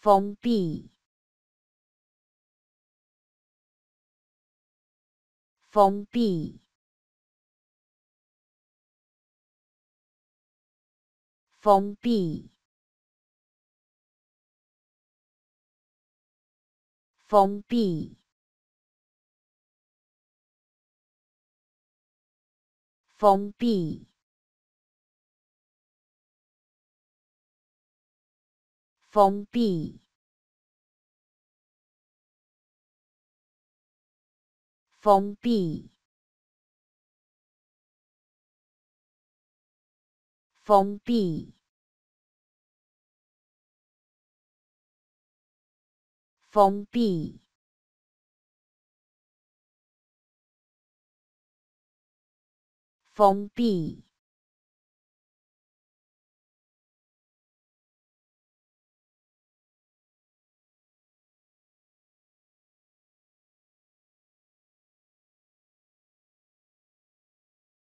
封闭，封闭，封闭，封闭，封闭。封闭，封闭，封闭，封闭，封闭。